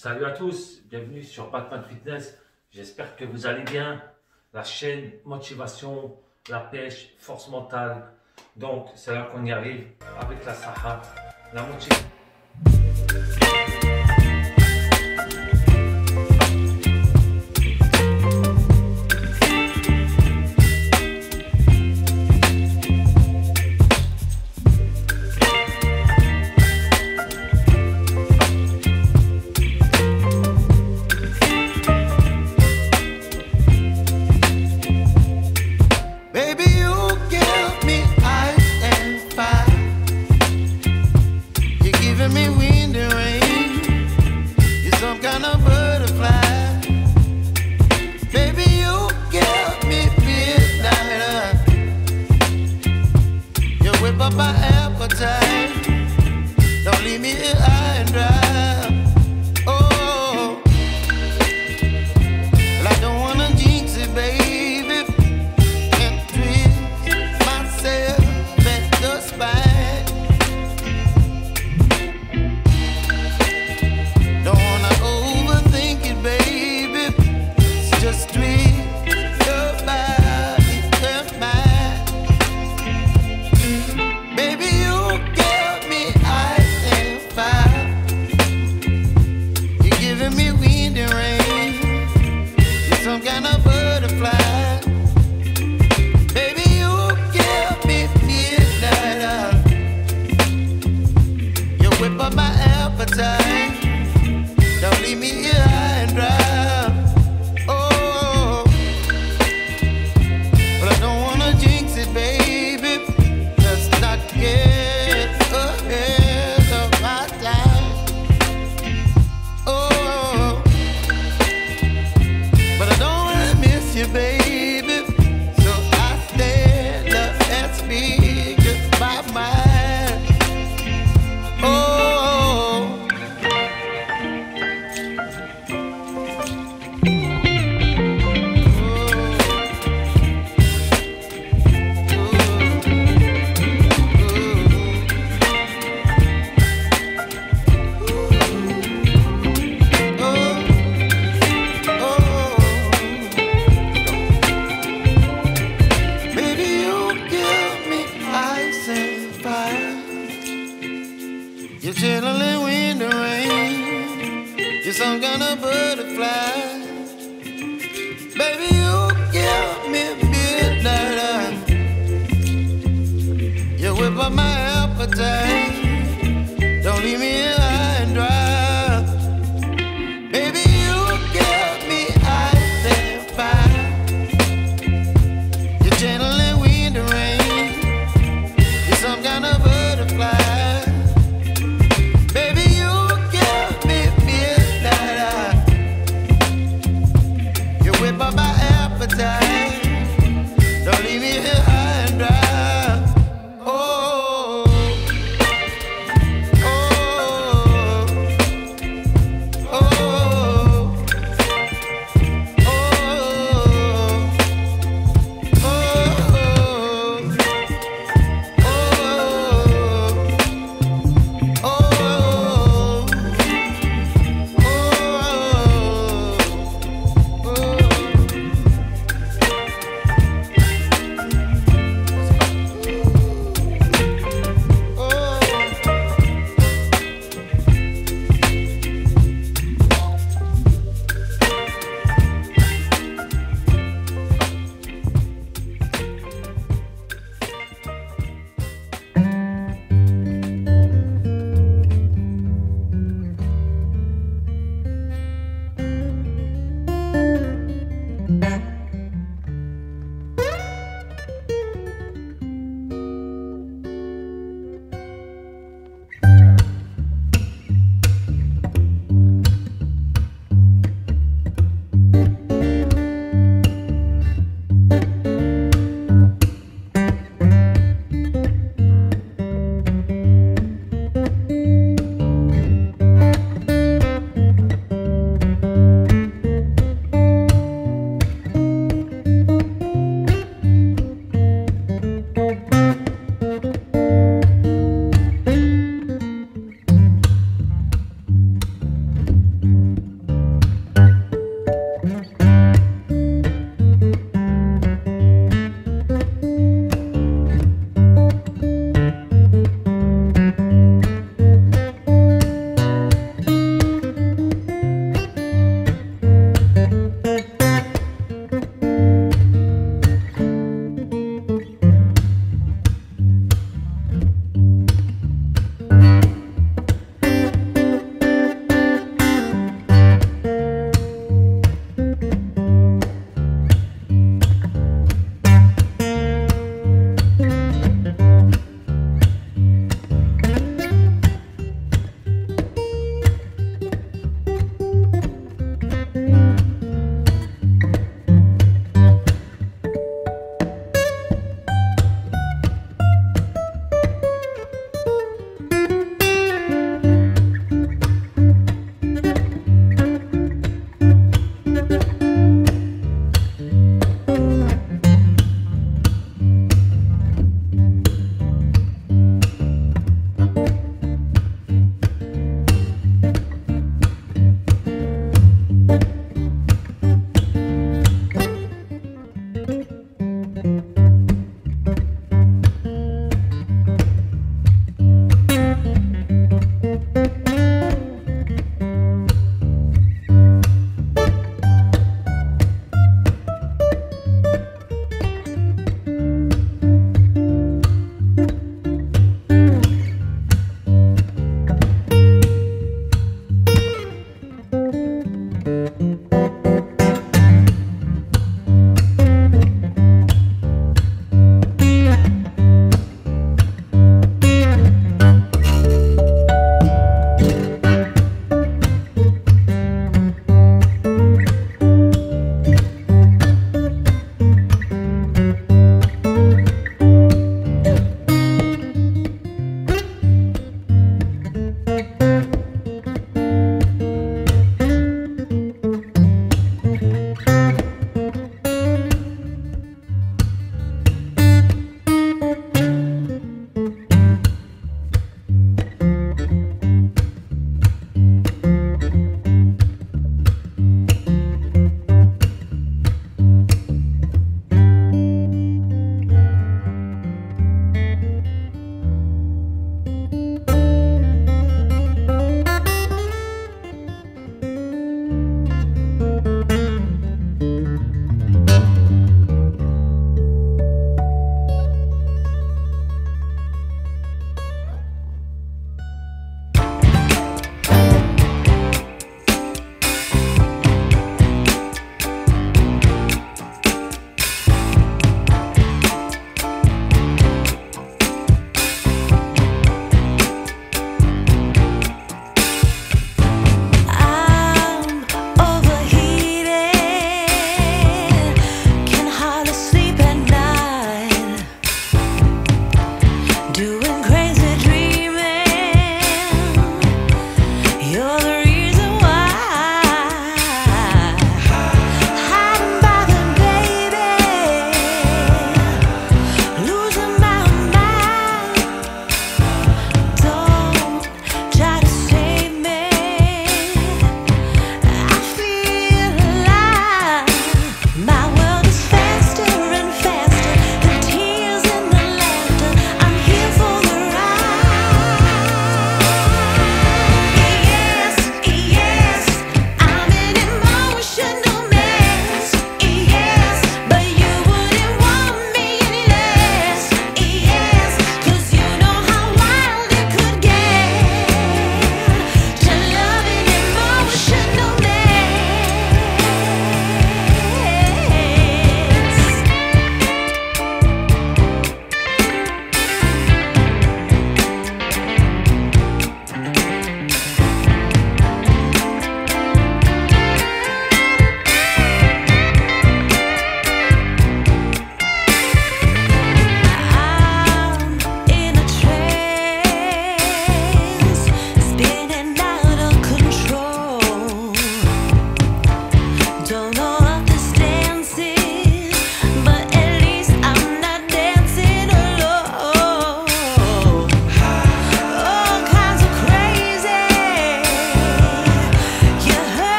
Salut à tous, bienvenue sur Batman Fitness. J'espère que vous allez bien. La chaîne motivation, la pêche, force mentale. Donc, c'est là qu'on y arrive avec la Sahara, la motivation.